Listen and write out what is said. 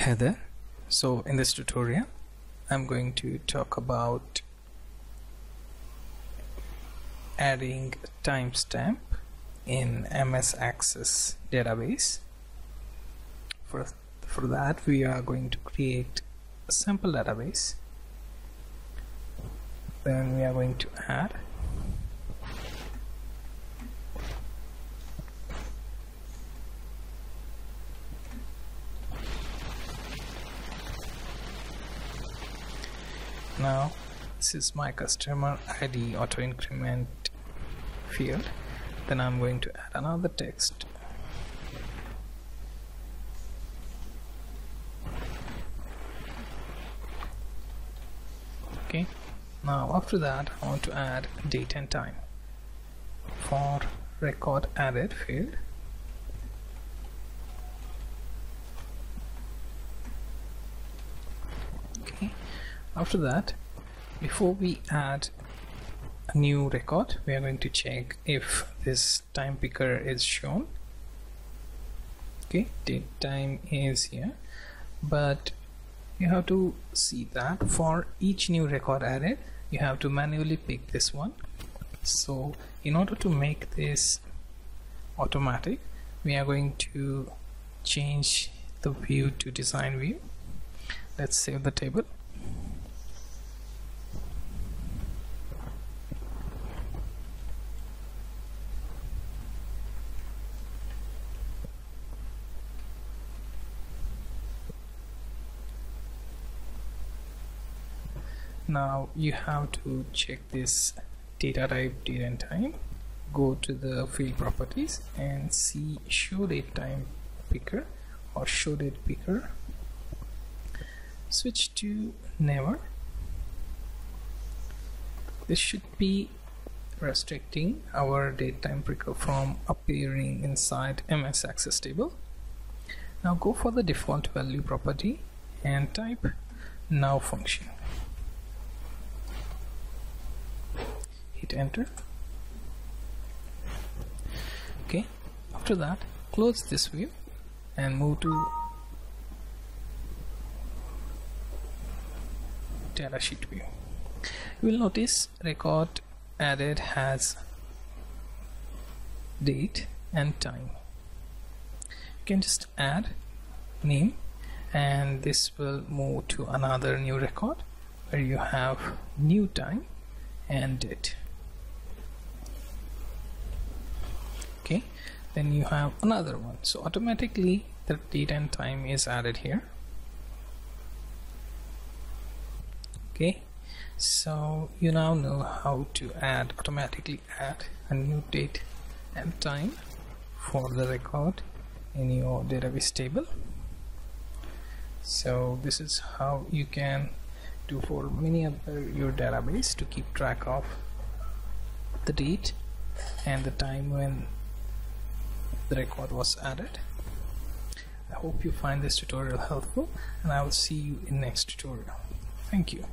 Hey there. So in this tutorial I'm going to talk about adding timestamp in MS Access database. For, for that we are going to create a sample database. Then we are going to add now this is my customer ID auto increment field. Then I'm going to add another text. Okay. Now after that I want to add date and time for record added field okay after that before we add a new record we are going to check if this time picker is shown. Okay date time is here. But you have to see that for each new record added you have to manually pick this one. So in order to make this automatic we are going to change the view to design view. Let's save the table now you have to check this data type date and time. Go to the field properties and see show date time picker or show date picker. Switch to never. This should be restricting our date time picker from appearing inside MS Access table. Now go for the default value property and type now function hit enter. Okay after that close this view and move to datasheet view. You will notice record added has date and time. You can just add name and this will move to another new record where you have new time and date okay then you have another one. So automatically the date and time is added here. Okay. So you now know how to add automatically add a new date and time for the record in your database table. So this is how you can do for many other your database to keep track of the date and the time when the record was added. I hope you find this tutorial helpful and I will see you in next tutorial. Thank you